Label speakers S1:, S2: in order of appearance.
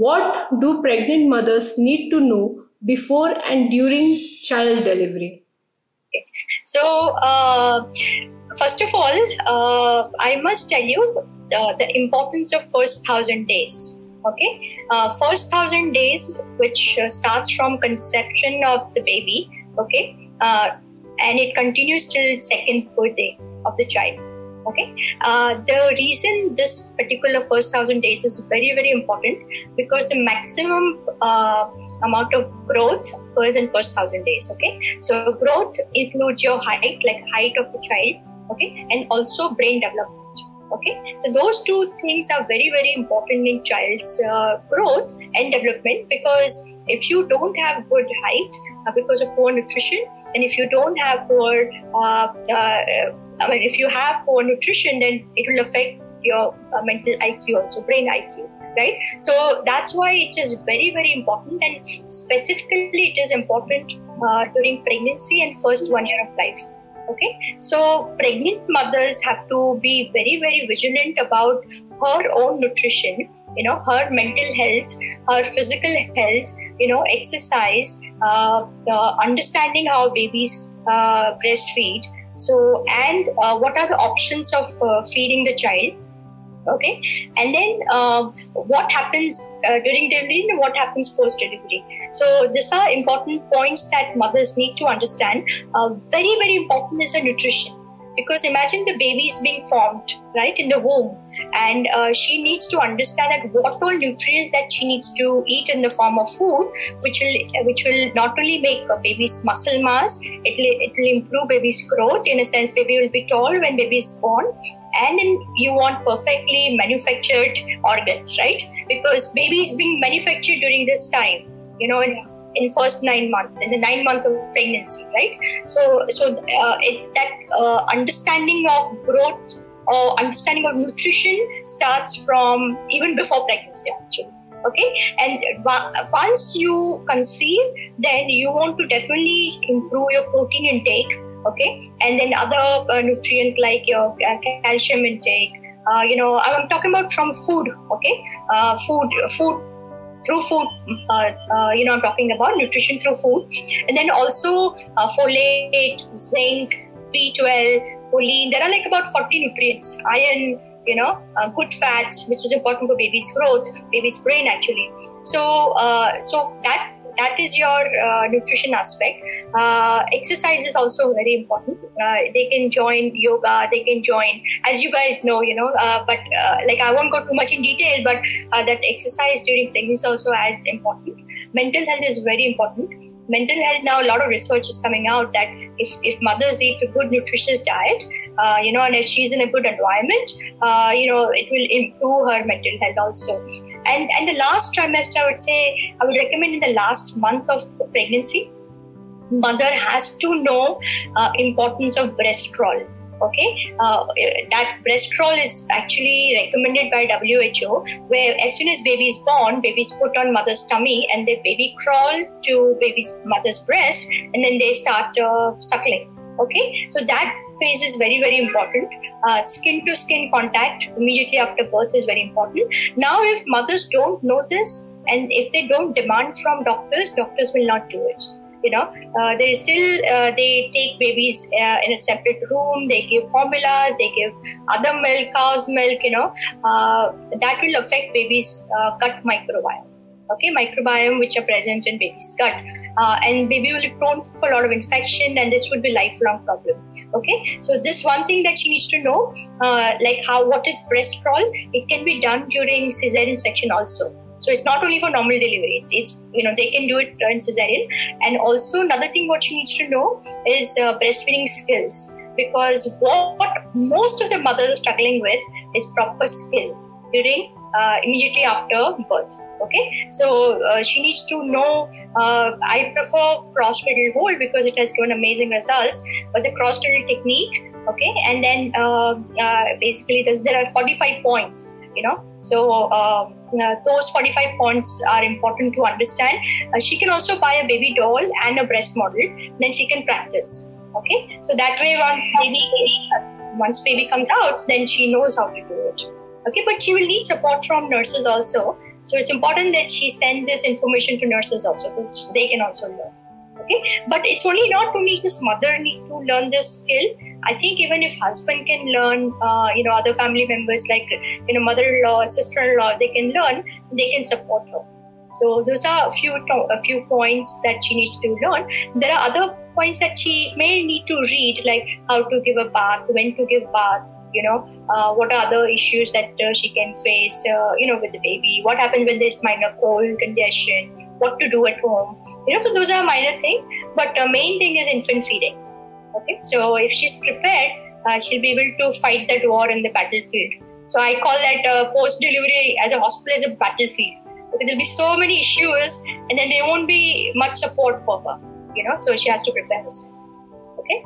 S1: What do pregnant mothers need to know before and during child delivery?
S2: So, uh, first of all, uh, I must tell you uh, the importance of first thousand days. Okay, uh, first thousand days, which uh, starts from conception of the baby. Okay, uh, and it continues till second birthday of the child okay? Uh, the reason this particular first thousand days is very very important because the maximum uh, amount of growth occurs in first thousand days okay? So growth includes your height like height of a child okay? And also brain development okay? So those two things are very very important in child's uh, growth and development because if you don't have good height uh, because of poor nutrition and if you don't have poor uh, uh, I mean, if you have poor nutrition, then it will affect your uh, mental IQ also, brain IQ, right? So that's why it is very, very important, and specifically, it is important uh, during pregnancy and first one year of life. Okay, so pregnant mothers have to be very, very vigilant about her own nutrition, you know, her mental health, her physical health, you know, exercise, uh, understanding how babies uh, breastfeed so, and uh, what are the options of uh, feeding the child? Okay, and then uh, what happens uh, during delivery and what happens post delivery. So, these are important points that mothers need to understand. Uh, very, very important is the nutrition because imagine the baby is being formed right in the womb and uh, she needs to understand that what all nutrients that she needs to eat in the form of food which will which will not only make a baby's muscle mass it will, it will improve baby's growth. In a sense baby will be tall when baby is born. And then you want perfectly manufactured organs right? Because baby is being manufactured during this time you know in first nine months in the nine month of pregnancy right? So so uh, it, that uh, understanding of growth or understanding of nutrition starts from even before pregnancy actually okay? And once you conceive then you want to definitely improve your protein intake okay? And then other uh, nutrient like your uh, calcium intake uh, you know i'm talking about from food okay? Uh, food food through food. Uh, uh, you know, I'm talking about nutrition through food, and then also uh, folate, zinc, B12, choline. There are like about 40 nutrients, iron. You know, good fats, which is important for baby's growth, baby's brain actually. So, so that that is your uh, nutrition aspect. Uh, exercise is also very important. Uh, they can join yoga. They can join, as you guys know, you know. Uh, but uh, like I won't go too much in detail. But uh, that exercise during pregnancy is also as important. Mental health is very important mental health now a lot of research is coming out that if, if mothers eat a good nutritious diet uh, you know and if she's in a good environment uh, you know it will improve her mental health also. And and the last trimester i would say i would recommend in the last month of pregnancy mother has to know uh, importance of breast crawl okay? Uh, that breast crawl is actually recommended by WHO where as soon as baby is born baby is put on mother's tummy and the baby crawl to baby's mother's breast and then they start uh, suckling. Okay? So that phase is very very important. Uh, skin to skin contact immediately after birth is very important. Now if mothers don't know this and if they don't demand from doctors doctors will not do it you know uh, there is still uh, they take babies uh, in a separate room. They give formulas. They give other milk cow's milk you know. Uh, that will affect baby's uh, gut microbiome. Okay microbiome which are present in baby's gut. Uh, and baby will be prone for a lot of infection and this would be lifelong problem. Okay so this one thing that she needs to know like how what is breast crawl it can be done during cesarean section also so it's not only for normal delivery. It's, it's you know they can do it in cesarean. And also another thing what she needs to know is uh, breastfeeding skills because what, what, most of the mothers are struggling with is proper skill during uh, immediately after birth. Okay, so uh, she needs to know. Uh, I prefer cross cradle hold because it has given amazing results. But the cross cradle technique, okay, and then uh, uh, basically there are 45 points you know so um, those 45 points are important to understand. Uh, she can also buy a baby doll and a breast model. Then she can practice. Okay? So that way once baby, baby once baby comes out then she knows how to do it. Okay? But she will need support from nurses also. So it's important that she send this information to nurses also, so they can also learn. Okay, but it's only not only just mother need to learn this skill. I think even if husband can learn, uh, you know, other family members like you know mother-in-law, sister-in-law, they can learn. They can support her. So those are a few a few points that she needs to learn. There are other points that she may need to read, like how to give a bath, when to give bath, you know uh, what are other issues that uh, she can face uh, you know with the baby what happens when there's minor cold congestion what to do at home you know so those are minor things but the main thing is infant feeding okay so if she's prepared uh, she'll be able to fight that war in the battlefield. So i call that uh, post delivery as a hospital as a battlefield. There'll be so many issues and then there won't be much support for her you know so she has to prepare herself. Okay